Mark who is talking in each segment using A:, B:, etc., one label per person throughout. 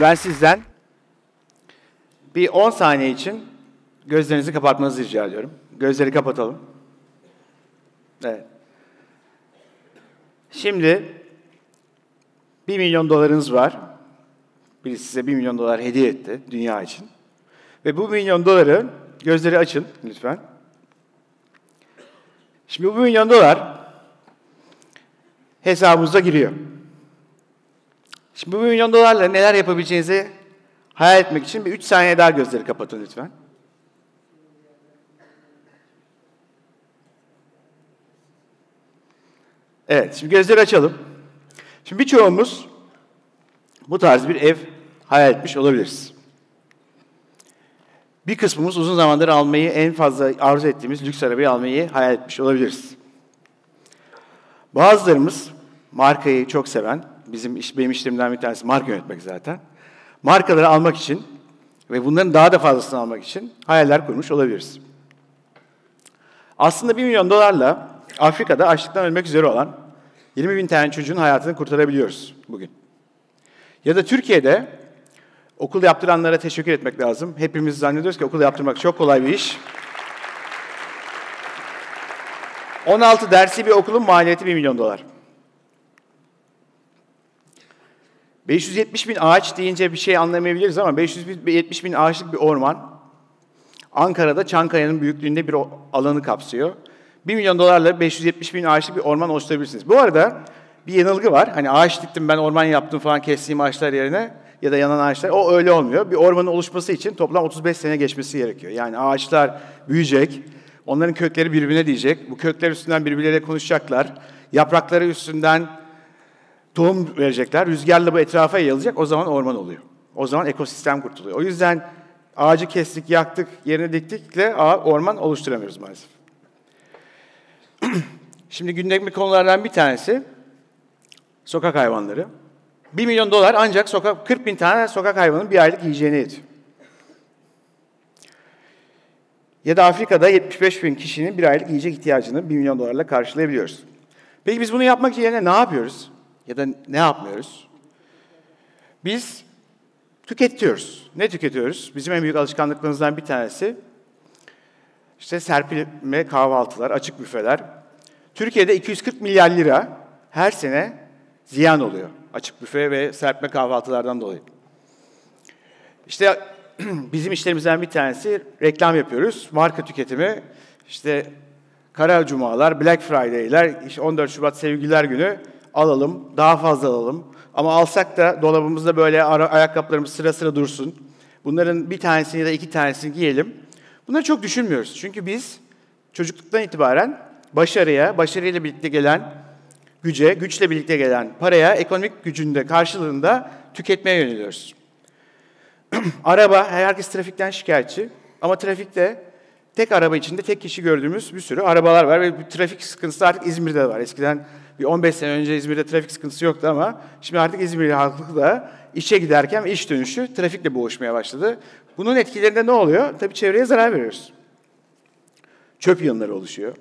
A: Ben sizden bir 10 saniye için gözlerinizi kapatmanızı rica ediyorum. Gözleri kapatalım. Evet. Şimdi 1 milyon dolarınız var. Birisi size 1 milyon dolar hediye etti dünya için. Ve bu milyon doları gözleri açın lütfen. Şimdi bu 1 milyon dolar hesabımıza giriyor. Şimdi bu 1 milyon dolarla neler yapabileceğinizi hayal etmek için bir 3 saniye daha gözleri kapatın lütfen. Evet, şimdi gözleri açalım. Şimdi birçoğumuz bu tarz bir ev hayal etmiş olabiliriz. Bir kısmımız uzun zamandır almayı en fazla arzu ettiğimiz lüks arabayı almayı hayal etmiş olabiliriz. Bazılarımız markayı çok seven, bizim iş, benim işlerimden bir tanesi marka yönetmek zaten. Markaları almak için ve bunların daha da fazlasını almak için hayaller kurmuş olabiliriz. Aslında 1 milyon dolarla Afrika'da açlıktan ölmek üzere olan 20 bin tane çocuğun hayatını kurtarabiliyoruz bugün. Ya da Türkiye'de okul yaptıranlara teşekkür etmek lazım. Hepimiz zannediyoruz ki okul yaptırmak çok kolay bir iş. 16 dersi bir okulun maliyeti 1 milyon dolar. 570 bin ağaç deyince bir şey anlamayabiliriz ama 570 bin ağaçlık bir orman Ankara'da Çankaya'nın büyüklüğünde bir alanı kapsıyor. 1 milyon dolarla 570 bin ağaçlık bir orman oluşturabilirsiniz. Bu arada bir yanılgı var. Hani ağaç diktim ben orman yaptım falan kestiğim ağaçlar yerine ya da yanan ağaçlar. O öyle olmuyor. Bir ormanın oluşması için toplam 35 sene geçmesi gerekiyor. Yani ağaçlar büyüyecek, onların kökleri birbirine diyecek. Bu kökler üstünden birbirleriyle konuşacaklar. Yaprakları üstünden tohum verecekler. Rüzgarla bu etrafa yayılacak. O zaman orman oluyor. O zaman ekosistem kurtuluyor. O yüzden ağacı kestik, yaktık, yerine diktikle orman oluşturamıyoruz maalesef. Şimdi gündemdeki konulardan bir tanesi sokak hayvanları. 1 milyon dolar ancak sokak 40 bin tane sokak hayvanın bir aylık yiyeceğine yetiyor. Ya da Afrika'da 75 bin kişinin bir aylık yiyecek ihtiyacını 1 milyon dolarla karşılayabiliyoruz. Peki biz bunu yapmak yerine ne yapıyoruz? Ya da ne yapmıyoruz? Biz tüketiyoruz. Ne tüketiyoruz? Bizim en büyük alışkanlıklarımızdan bir tanesi işte serpilme kahvaltılar, açık büfeler. Türkiye'de 240 milyar lira her sene ziyan oluyor. Açık büfe ve serpme kahvaltılardan dolayı. İşte bizim işlerimizden bir tanesi reklam yapıyoruz. Marka tüketimi, işte Kara Cumalar, Black Friday'ler, işte 14 Şubat Sevgililer Günü alalım, daha fazla alalım. Ama alsak da dolabımızda böyle ayakkabılarımız sıra sıra dursun. Bunların bir tanesini ya da iki tanesini giyelim. Bunları çok düşünmüyoruz. Çünkü biz çocukluktan itibaren başarıya, başarıyla birlikte gelen güce, güçle birlikte gelen paraya, ekonomik gücünde karşılığında tüketmeye yöneliyoruz. araba, herkes trafikten şikayetçi ama trafikte tek araba içinde tek kişi gördüğümüz bir sürü arabalar var ve trafik sıkıntısı artık İzmir'de var. Eskiden bir 15 sene önce İzmir'de trafik sıkıntısı yoktu ama şimdi artık İzmir halkı da işe giderken iş dönüşü trafikle boğuşmaya başladı. Bunun etkilerinde ne oluyor? Tabii çevreye zarar veriyoruz. Çöp yığınları oluşuyor.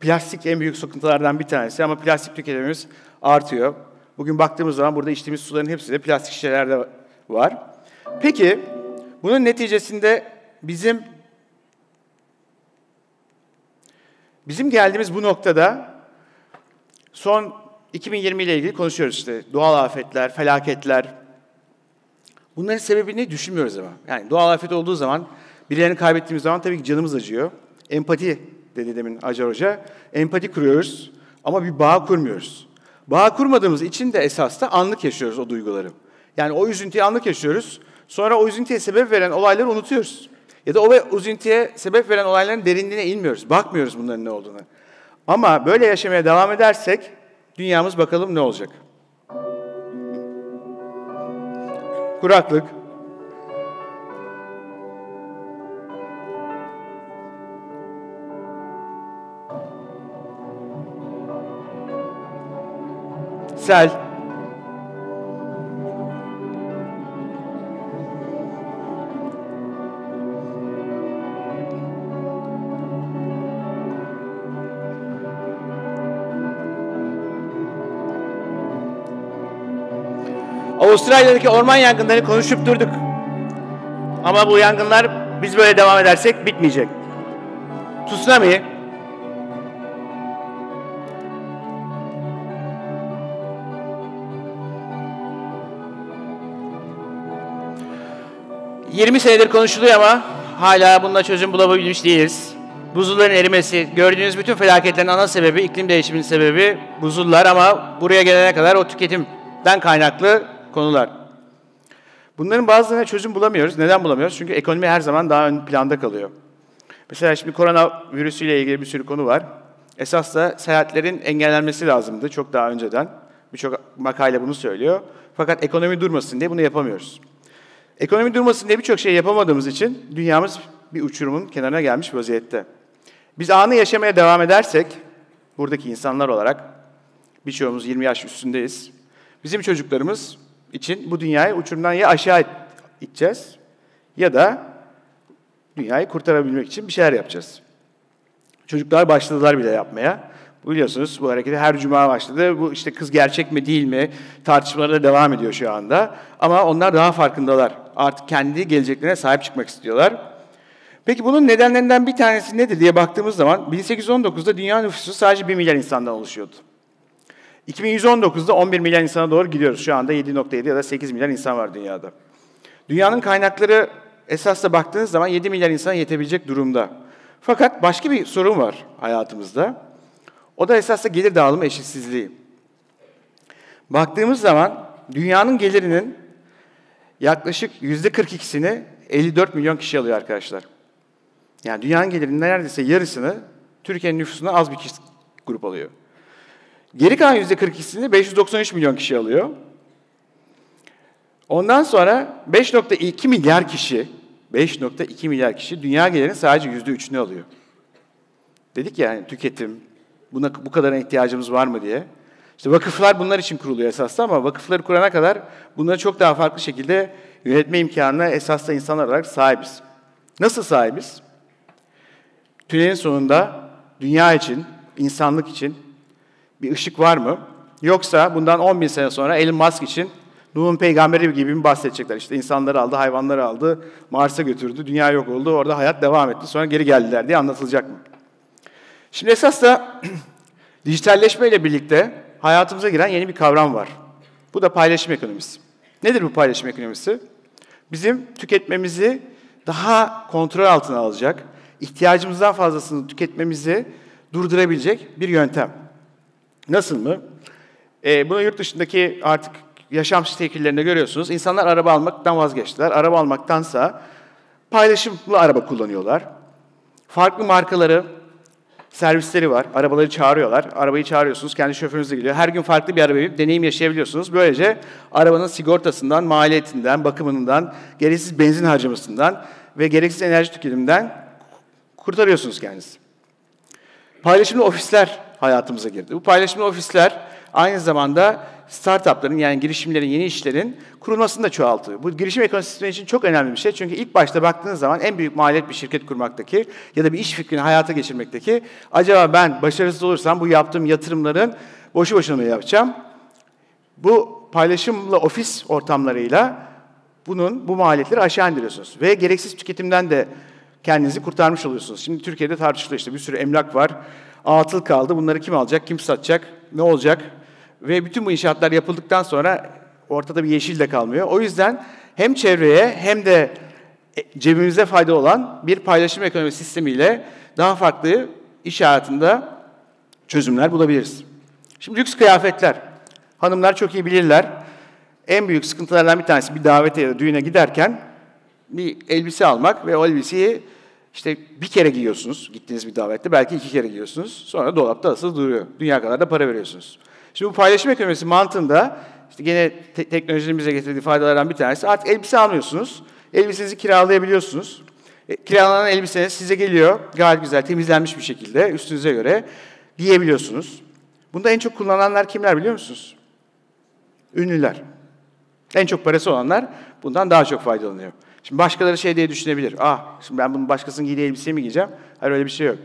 A: Plastik en büyük sıkıntılardan bir tanesi ama plastik tüketimimiz artıyor. Bugün baktığımız zaman burada içtiğimiz suların hepsi de plastik şişelerde var. Peki bunun neticesinde bizim bizim geldiğimiz bu noktada son 2020 ile ilgili konuşuyoruz işte doğal afetler, felaketler. Bunların sebebini düşünmüyoruz ama. Yani doğal afet olduğu zaman, birilerini kaybettiğimiz zaman tabii ki canımız acıyor. Empati dedi demin Acar Hoca. Empati kuruyoruz ama bir bağ kurmuyoruz. Bağ kurmadığımız için de esas da anlık yaşıyoruz o duyguları. Yani o üzüntüyü anlık yaşıyoruz. Sonra o üzüntüye sebep veren olayları unutuyoruz. Ya da o üzüntüye sebep veren olayların derinliğine inmiyoruz. Bakmıyoruz bunların ne olduğunu. Ama böyle yaşamaya devam edersek dünyamız bakalım ne olacak. Kuraklık, sel, Avustralya'daki orman yangınlarını konuşup durduk. Ama bu yangınlar biz böyle devam edersek bitmeyecek. Tsunami, 20 senedir konuşuluyor ama hala bunda çözüm bulabilmiş değiliz. Buzulların erimesi, gördüğünüz bütün felaketlerin ana sebebi, iklim değişiminin sebebi buzullar ama buraya gelene kadar o tüketimden kaynaklı konular. Bunların bazılarına çözüm bulamıyoruz. Neden bulamıyoruz? Çünkü ekonomi her zaman daha ön planda kalıyor. Mesela şimdi korona virüsüyle ilgili bir sürü konu var. Esas da seyahatlerin engellenmesi lazımdı çok daha önceden. Birçok makale bunu söylüyor. Fakat ekonomi durmasın diye bunu yapamıyoruz. Ekonomi durmasın diye birçok şey yapamadığımız için dünyamız bir uçurumun kenarına gelmiş vaziyette. Biz anı yaşamaya devam edersek, buradaki insanlar olarak, birçoğumuz 20 yaş üstündeyiz. Bizim çocuklarımız için bu dünyayı uçurumdan ya aşağı iteceğiz ya da dünyayı kurtarabilmek için bir şeyler yapacağız. Çocuklar başladılar bile yapmaya. Biliyorsunuz bu hareketi her cuma başladı. Bu işte kız gerçek mi değil mi tartışmaları da devam ediyor şu anda. Ama onlar daha farkındalar. Artık kendi geleceklerine sahip çıkmak istiyorlar. Peki bunun nedenlerinden bir tanesi nedir diye baktığımız zaman 1819'da dünya nüfusu sadece 1 milyar insandan oluşuyordu. 2119'da 11 milyar insana doğru gidiyoruz. Şu anda 7.7 ya da 8 milyar insan var dünyada. Dünyanın kaynakları esasla baktığınız zaman 7 milyar insana yetebilecek durumda. Fakat başka bir sorun var hayatımızda. O da esasında gelir dağılımı eşitsizliği. Baktığımız zaman dünyanın gelirinin yaklaşık yüzde 42'sini 54 milyon kişi alıyor arkadaşlar. Yani dünyanın gelirinin neredeyse yarısını Türkiye'nin nüfusuna az bir kişi grup alıyor. Geri kalan yüzde 42'sini 593 milyon kişi alıyor. Ondan sonra 5.2 milyar kişi, 5.2 milyar kişi dünya gelirinin sadece yüzde 3'ünü alıyor. Dedik ya yani tüketim, buna bu kadar ihtiyacımız var mı diye. İşte vakıflar bunlar için kuruluyor esasında ama vakıfları kurana kadar bunları çok daha farklı şekilde yönetme imkanına esasında insanlar olarak sahibiz. Nasıl sahibiz? Tünelin sonunda dünya için, insanlık için bir ışık var mı? Yoksa bundan 10 bin sene sonra Elon Musk için Nuh'un peygamberi gibi mi bahsedecekler? İşte insanları aldı, hayvanları aldı, Mars'a götürdü, dünya yok oldu, orada hayat devam etti, sonra geri geldiler diye anlatılacak mı? Şimdi esas da dijitalleşmeyle birlikte hayatımıza giren yeni bir kavram var. Bu da paylaşım ekonomisi. Nedir bu paylaşım ekonomisi? Bizim tüketmemizi daha kontrol altına alacak, ihtiyacımızdan fazlasını tüketmemizi durdurabilecek bir yöntem. Nasıl mı? E, bunu yurt dışındaki artık yaşam şekillerinde görüyorsunuz. İnsanlar araba almaktan vazgeçtiler. Araba almaktansa paylaşımlı araba kullanıyorlar. Farklı markaları servisleri var. Arabaları çağırıyorlar. Arabayı çağırıyorsunuz. Kendi şoförünüz de geliyor. Her gün farklı bir araba binip deneyim yaşayabiliyorsunuz. Böylece arabanın sigortasından, maliyetinden, bakımından, gereksiz benzin harcamasından ve gereksiz enerji tüketiminden kurtarıyorsunuz kendinizi. Paylaşımlı ofisler hayatımıza girdi. Bu paylaşımlı ofisler aynı zamanda startupların yani girişimlerin, yeni işlerin kurulmasını da çoğaltıyor. Bu girişim ekosistemi için çok önemli bir şey. Çünkü ilk başta baktığınız zaman en büyük maliyet bir şirket kurmaktaki ya da bir iş fikrini hayata geçirmekteki acaba ben başarısız olursam bu yaptığım yatırımların boşu boşuna mı yapacağım? Bu paylaşımla ofis ortamlarıyla bunun bu maliyetleri aşağı indiriyorsunuz. Ve gereksiz tüketimden de kendinizi kurtarmış oluyorsunuz. Şimdi Türkiye'de tartışılıyor işte bir sürü emlak var. Atıl kaldı. Bunları kim alacak, kim satacak, ne olacak? Ve bütün bu inşaatlar yapıldıktan sonra ortada bir yeşil de kalmıyor. O yüzden hem çevreye hem de e, cebimize fayda olan bir paylaşım ekonomi sistemiyle daha farklı iş hayatında çözümler bulabiliriz. Şimdi lüks kıyafetler. Hanımlar çok iyi bilirler. En büyük sıkıntılardan bir tanesi bir davete ya da düğüne giderken bir elbise almak ve o elbiseyi işte bir kere giyiyorsunuz gittiğiniz bir davette. Belki iki kere giyiyorsunuz. Sonra dolapta asıl duruyor. Dünya kadar da para veriyorsunuz. Şimdi bu paylaşım ekonomisi mantığında işte gene te- teknolojinin bize getirdiği faydalardan bir tanesi artık elbise almıyorsunuz. Elbisenizi kiralayabiliyorsunuz. E, kiralanan elbiseniz size geliyor gayet güzel temizlenmiş bir şekilde üstünüze göre giyebiliyorsunuz. Bunda en çok kullananlar kimler biliyor musunuz? Ünlüler. En çok parası olanlar bundan daha çok faydalanıyor. Şimdi başkaları şey diye düşünebilir. Ah, şimdi ben bunun başkasının giydiği elbiseyi mi giyeceğim? Hayır öyle bir şey yok.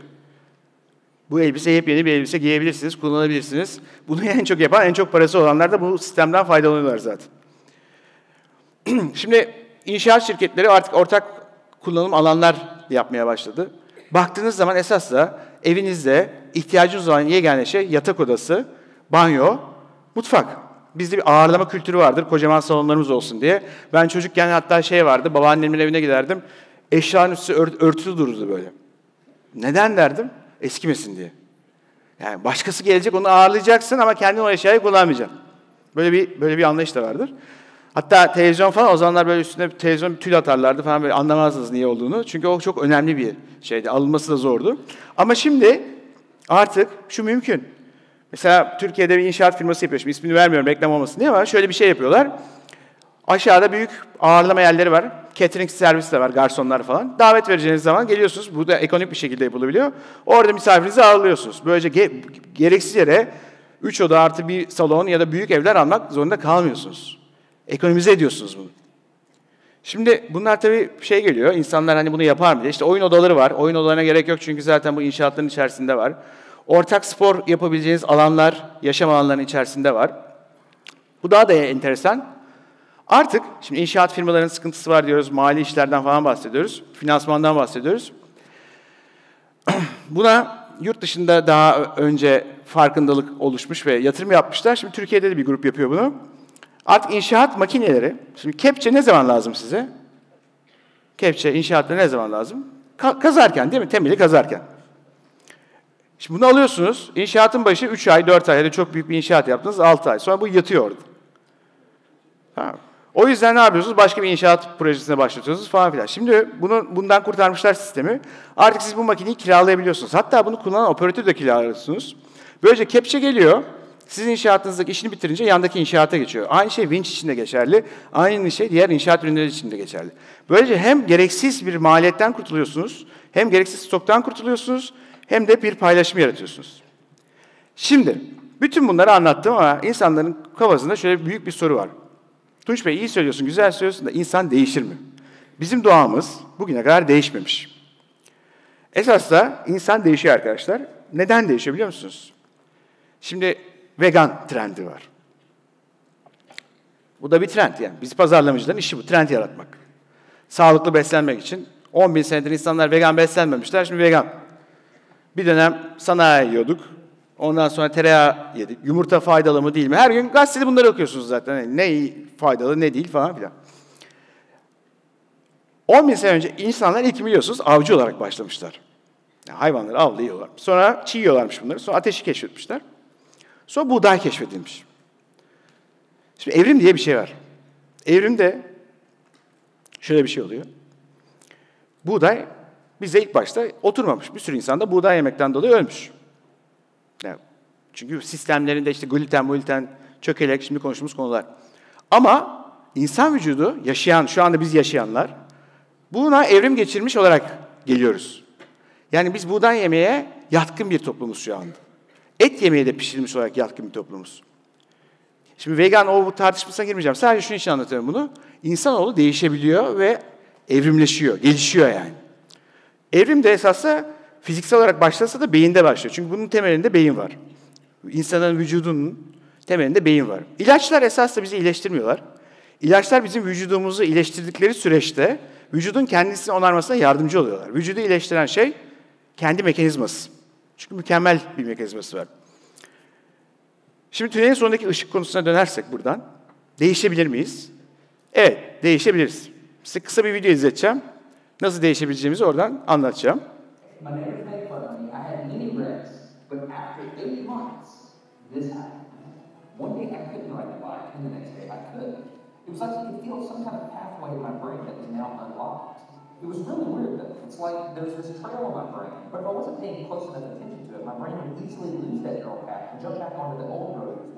A: Bu elbise yepyeni bir elbise giyebilirsiniz, kullanabilirsiniz. Bunu en çok yapan, en çok parası olanlar da bu sistemden faydalanıyorlar zaten. Şimdi inşaat şirketleri artık ortak kullanım alanlar yapmaya başladı. Baktığınız zaman esas da evinizde ihtiyacınız olan yegane şey yatak odası, banyo, mutfak. Bizde bir ağırlama kültürü vardır, kocaman salonlarımız olsun diye. Ben çocukken hatta şey vardı, babaannemin evine giderdim. Eşyaların üstü ört, örtülü dururdu böyle. Neden derdim? Eskimesin diye. Yani başkası gelecek onu ağırlayacaksın ama kendin o eşyayı kullanmayacaksın. Böyle bir böyle bir anlayış da vardır. Hatta televizyon falan o zamanlar böyle üstüne televizyon tül atarlardı falan böyle anlamazdınız niye olduğunu. Çünkü o çok önemli bir şeydi. Alınması da zordu. Ama şimdi artık şu mümkün. Mesela Türkiye'de bir inşaat firması yapıyor. Şimdi ismini vermiyorum reklam olmasın diye ama şöyle bir şey yapıyorlar. Aşağıda büyük ağırlama yerleri var. Catering servis de var, garsonlar falan. Davet vereceğiniz zaman geliyorsunuz. Bu da ekonomik bir şekilde yapılabiliyor. Orada misafirinizi ağırlıyorsunuz. Böylece ge- gereksiz yere 3 oda artı bir salon ya da büyük evler almak zorunda kalmıyorsunuz. Ekonomize ediyorsunuz bunu. Şimdi bunlar tabii şey geliyor, insanlar hani bunu yapar mı diye. İşte oyun odaları var. Oyun odalarına gerek yok çünkü zaten bu inşaatların içerisinde var. Ortak spor yapabileceğiniz alanlar, yaşam alanlarının içerisinde var. Bu daha da enteresan. Artık, şimdi inşaat firmalarının sıkıntısı var diyoruz, mali işlerden falan bahsediyoruz, finansmandan bahsediyoruz. Buna yurt dışında daha önce farkındalık oluşmuş ve yatırım yapmışlar. Şimdi Türkiye'de de bir grup yapıyor bunu. Artık inşaat makineleri, şimdi kepçe ne zaman lazım size? Kepçe inşaatta ne zaman lazım? Ka- kazarken değil mi? Temeli kazarken. Şimdi bunu alıyorsunuz, inşaatın başı 3 ay, 4 ay da çok büyük bir inşaat yaptınız 6 ay. Sonra bu yatıyor. Tamam. O yüzden ne yapıyorsunuz? Başka bir inşaat projesine başlatıyorsunuz falan filan. Şimdi bunu, bundan kurtarmışlar sistemi. Artık siz bu makineyi kiralayabiliyorsunuz. Hatta bunu kullanan operatörü de kiralıyorsunuz. Böylece kepçe geliyor, sizin inşaatınızdaki işini bitirince yandaki inşaata geçiyor. Aynı şey vinç için de geçerli. Aynı şey diğer inşaat ürünleri için de geçerli. Böylece hem gereksiz bir maliyetten kurtuluyorsunuz, hem gereksiz stoktan kurtuluyorsunuz, hem de bir paylaşım yaratıyorsunuz. Şimdi bütün bunları anlattım ama insanların kafasında şöyle büyük bir soru var. Tunç Bey iyi söylüyorsun, güzel söylüyorsun da insan değişir mi? Bizim doğamız bugüne kadar değişmemiş. Esas da insan değişiyor arkadaşlar. Neden değişiyor biliyor musunuz? Şimdi vegan trendi var. Bu da bir trend yani. Biz pazarlamacıların işi bu, trend yaratmak. Sağlıklı beslenmek için 10 bin senedir insanlar vegan beslenmemişler, şimdi vegan. Bir dönem sanayi yiyorduk, ondan sonra tereyağı yedik. Yumurta faydalı mı değil mi? Her gün gazetede bunları okuyorsunuz zaten. Yani ne faydalı, ne değil falan filan. 10 bin sene önce insanlar ilk biliyorsunuz avcı olarak başlamışlar. Yani hayvanları avlıyorlar. Sonra çiğ yiyorlarmış bunları. Sonra ateşi keşfetmişler. Sonra buğday keşfedilmiş. Şimdi evrim diye bir şey var. Evrimde şöyle bir şey oluyor. Buğday bize ilk başta oturmamış. Bir sürü insan da buğday yemekten dolayı ölmüş. Yani çünkü sistemlerinde işte gluten, gluten, çökelek şimdi konuştuğumuz konular. Ama insan vücudu yaşayan, şu anda biz yaşayanlar buna evrim geçirmiş olarak geliyoruz. Yani biz buğday yemeye yatkın bir toplumuz şu anda. Et yemeye de pişirilmiş olarak yatkın bir toplumuz. Şimdi vegan o bu tartışmasına girmeyeceğim. Sadece şunun için anlatıyorum bunu. İnsanoğlu değişebiliyor ve evrimleşiyor, gelişiyor yani. Evrim de esasında fiziksel olarak başlasa da beyinde başlıyor. Çünkü bunun temelinde beyin var. İnsanın vücudunun temelinde beyin var. İlaçlar esasında bizi iyileştirmiyorlar. İlaçlar bizim vücudumuzu iyileştirdikleri süreçte vücudun kendisini onarmasına yardımcı oluyorlar. Vücudu iyileştiren şey kendi mekanizması. Çünkü mükemmel bir mekanizması var. Şimdi tünelin sonundaki ışık konusuna dönersek buradan, değişebilir miyiz? Evet, değişebiliriz. Size kısa bir video izleteceğim. Nasıl değişebileceğimizi oradan anlatacağım. It was really weird though. It's like there's this trail in my brain, but if I wasn't paying close enough attention to it, my brain would easily lose that neural path and jump back onto the old road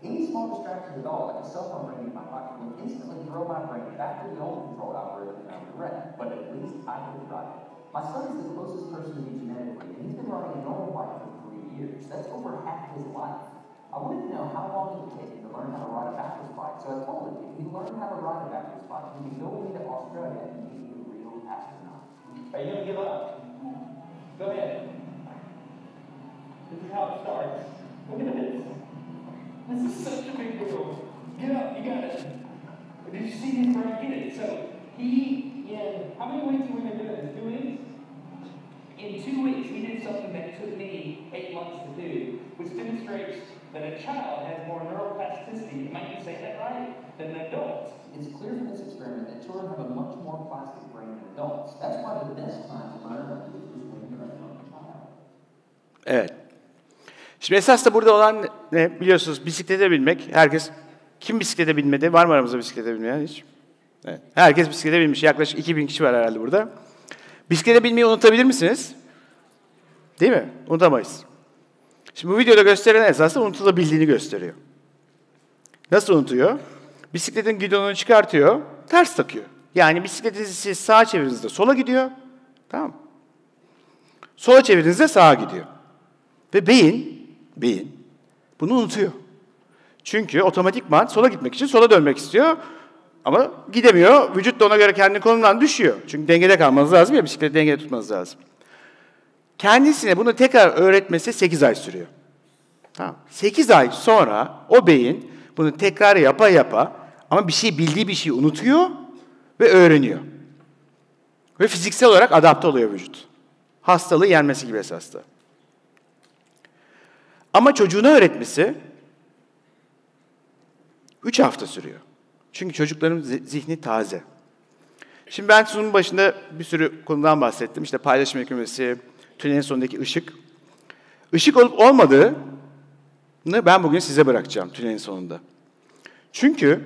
A: Any small distraction at all, like a cell phone ringing in my pocket, would instantly throw my brain back to the old control algorithm and I would wreck. But at least I could drive it. My son is the closest person to me genetically, and he's been riding a normal bike for three years. That's over half his life. I wanted to know how long it would take him to learn how to ride a backwards bike, so I told him if he learned how to ride a backwards bike, he could go me to Australia and be a real astronaut. Are you going to give up? Go ahead. This is how it starts. Look at this. This is such a big deal. Get up, you got it.
B: Did you see his brain get it? So he, in how many weeks were we doing it? Two weeks? In two weeks, he did something that took me eight months to do, which demonstrates that a child has more neuroplasticity, might you say that right, than an adult.
C: It's clear from this experiment that children have a much more plastic brain than adults. That's why the best time to learn about this is when you're a young child.
A: Evet. Şimdi esas da burada olan ne biliyorsunuz bisiklete binmek. Herkes kim bisiklete binmedi? Var mı aramızda bisiklete binmeyen hiç? Evet. Herkes bisiklete binmiş. Yaklaşık 2000 kişi var herhalde burada. Bisiklete binmeyi unutabilir misiniz? Değil mi? Unutamayız. Şimdi bu videoda gösteren esasında unutulabildiğini gösteriyor. Nasıl unutuyor? Bisikletin gidonunu çıkartıyor, ters takıyor. Yani bisikleti siz sağa çevirdiğinizde sola gidiyor. Tamam? Sola çevirdiğinizde sağa gidiyor. Ve beyin, beyin bunu unutuyor. Çünkü otomatikman sola gitmek için sola dönmek istiyor. Ama gidemiyor. Vücut da ona göre kendi konumdan düşüyor. Çünkü dengede kalmanız lazım ya, bisikleti dengede tutmanız lazım. Kendisine bunu tekrar öğretmesi 8 ay sürüyor. Tamam. 8 ay sonra o beyin bunu tekrar yapa yapa ama bir şey bildiği bir şeyi unutuyor ve öğreniyor. Ve fiziksel olarak adapte oluyor vücut. Hastalığı yenmesi gibi esaslı. Ama çocuğuna öğretmesi 3 hafta sürüyor. Çünkü çocukların zi- zihni taze. Şimdi ben sunum başında bir sürü konudan bahsettim. İşte paylaşım ekonomisi, tünelin sonundaki ışık. Işık olup olmadığını ben bugün size bırakacağım tünelin sonunda. Çünkü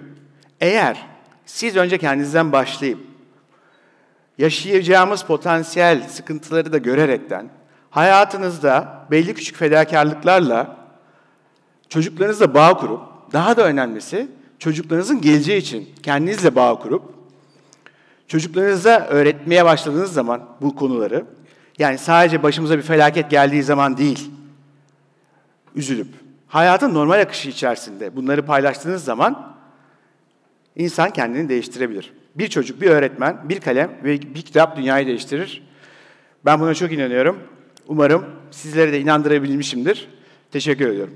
A: eğer siz önce kendinizden başlayıp yaşayacağımız potansiyel sıkıntıları da görerekten hayatınızda belli küçük fedakarlıklarla çocuklarınızla bağ kurup daha da önemlisi çocuklarınızın geleceği için kendinizle bağ kurup çocuklarınıza öğretmeye başladığınız zaman bu konuları yani sadece başımıza bir felaket geldiği zaman değil üzülüp hayatın normal akışı içerisinde bunları paylaştığınız zaman insan kendini değiştirebilir. Bir çocuk, bir öğretmen, bir kalem ve bir kitap dünyayı değiştirir. Ben buna çok inanıyorum. Umarım sizlere de inandırabilmişimdir. Teşekkür ediyorum.